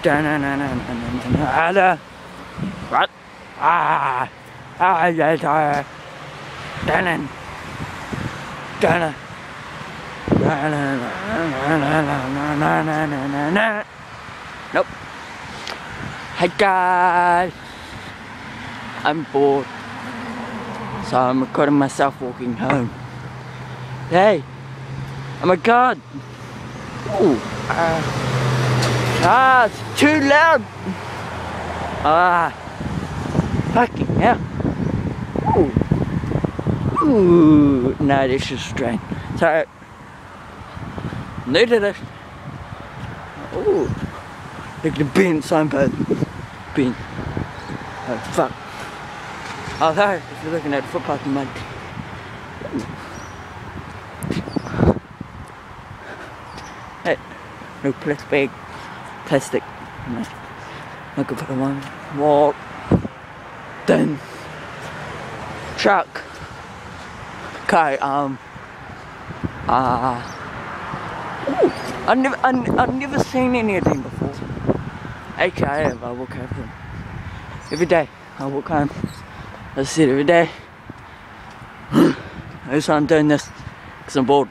Ada. What? Ah. Ah, yeah. Dun dun. Nope. Hey guys. I'm bored. So I'm recording myself walking home. Hey. Oh my god. Ooh. Uh, ah, it's too loud. Ah. Fucking hell. Ooh. Ooh. No, this is strange. So, new to this. Ooh. Look at the bin signpost. Bin. Oh, fuck. Oh, there, if you're looking at footpath mud. Hey, no plastic bag. Plastic. No. Looking for the one. Walk. Then. Truck. Okay, um. Uh. Ooh, I've never, I've, I've never seen any of them before. AKA, I walk home every day. I walk home. I sit every day. That's why I'm doing this, because I'm bored.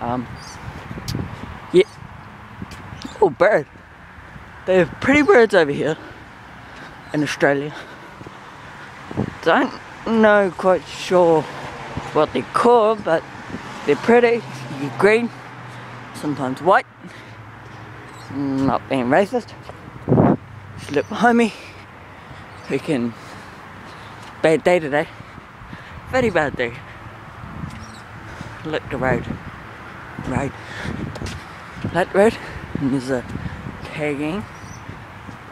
Um. Oh, bird. They have pretty birds over here in Australia. Don't know quite sure what they're called, but they're pretty. Get green, sometimes white. Not being racist. Just look behind me. We can bad day today. Very bad day. Look the road. Road. That road. And there's a tagging.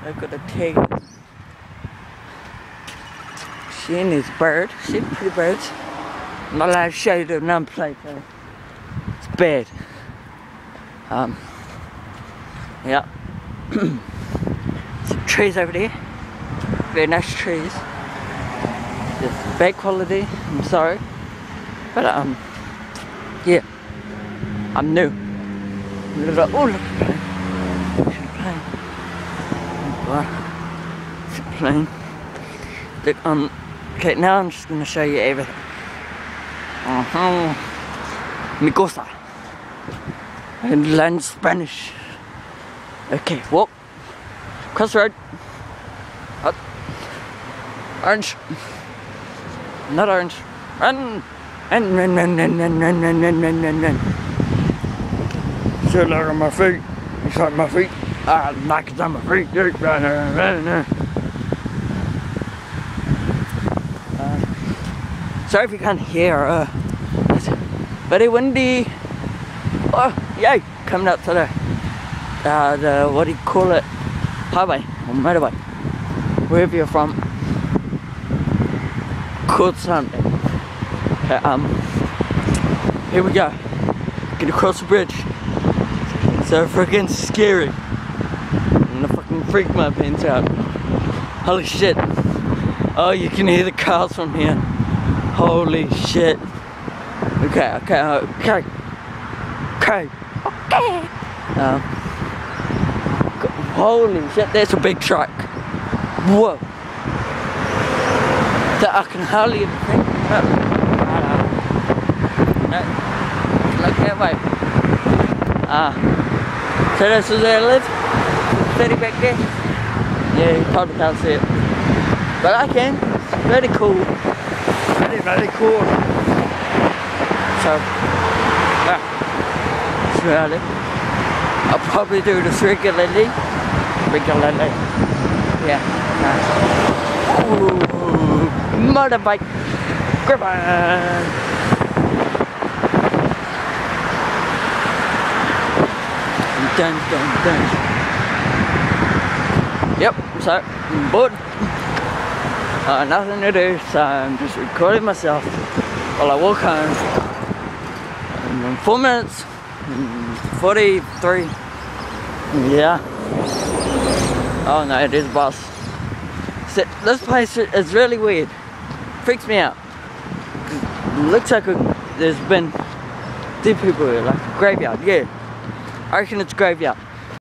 Look at the tagging. Seeing this bird. She pretty birds. I'm not allowed to show you the number plate though. It's bad. Um yeah. Some trees over there. Very nice trees. It's bad quality, I'm sorry. But um yeah. I'm new. Look at the plane. Wow. It's a plane. Look um okay now I'm just gonna show you everything. Uh-huh. Mi cosa. And learn Spanish. Okay, walk. Cross road. Up. Orange. Not orange. Run. Run, run, run, run, run, run, run, run, run, run. Sit look at my feet. It's like my feet. Ah, knock it on my feet. Run, run, run, run. Uh, sorry if you can't hear. Uh, very windy. Oh, yay! Coming up to the, uh, the what do you call it? Highway or motorway, wherever you're from. Called something. Okay, um, here we go. Get across the bridge. So freaking scary. I'm gonna fucking freak my pants out. Holy shit. Oh, you can hear the cars from here. Holy shit. Okay, okay, okay. Okay. Okay. Um, holy shit, that's a big truck. Whoa. That I can hardly even think. No, like that way. Ah. So this is where I live? City back there? Yeah, you probably can't see it. But I can. It's very cool. Very, very cool. So, yeah. That's where I live. I'll probably do this regularly. Regularly. Yeah. Nice. Ooh, motorbike. Grab Dun, dun, dun. Yep, so I'm bored. Uh, nothing to do, so I'm just recording myself while I walk home. In four minutes, 43. Yeah. Oh no, it is bus. So, this place is really weird. Freaks me out. It looks like a, there's been dead people here, like a graveyard, yeah. I reckon it's graveyard.